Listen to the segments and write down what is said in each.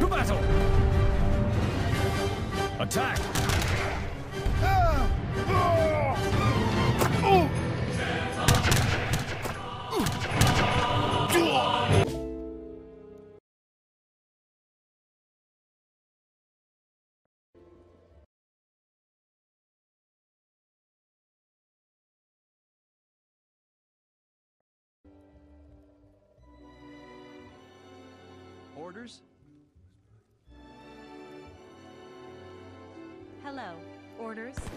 To battle! Attack! Orders? Orders?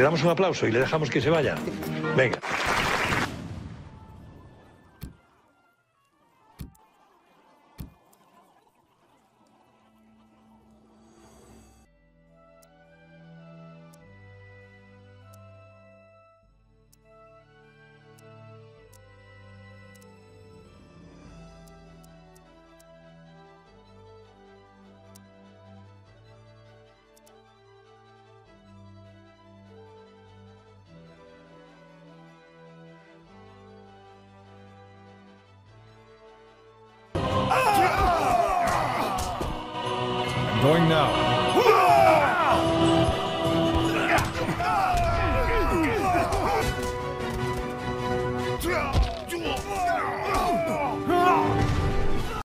Le damos un aplauso y le dejamos que se vaya. Venga.